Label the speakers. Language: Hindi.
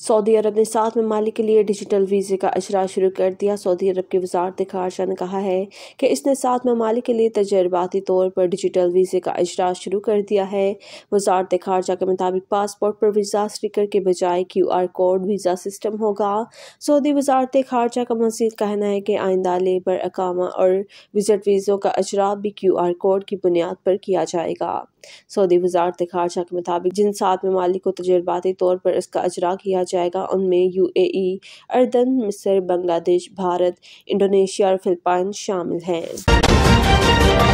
Speaker 1: सऊदी अरब ने सात ममालिक के लिए डिजिटल वीज़े का अजरा शुरू कर दिया। सऊदी अरब की वजारत खारजा ने कहा है कि इसने सात ममालिक के लिए तजर्बाती तौर पर डिजिटल वीज़े का अजरा शुरू कर दिया है। वजारत खारजा के मुताबिक पासपोर्ट पर वीज़ा स्टिकर के बजाय Q R code visa system होगा। सऊदी वजारत खारजा का मजीद कहना है कि आइंदा लेबर अकामा और विज़ट वीज़ों का अजरा भी क्यू आर कोड की बुनियाद पर किया जाएगा। सऊदी वजारत खारजा के मुताबिक जिन सात ममालिक को तजर्बाती तौर पर इसका अजरा किया जाएगा, उनमें यू ए ई अर्दन, मिस्र, बांग्लादेश, भारत, इंडोनेशिया और फिलिपाइन शामिल हैं।